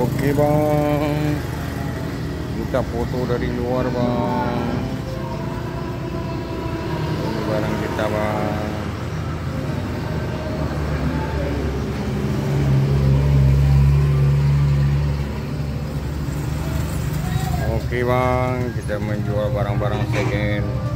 Oke bang. Kita foto dari luar bang. Ini barang kita bang. Oke bang. Kita menjual barang-barang second.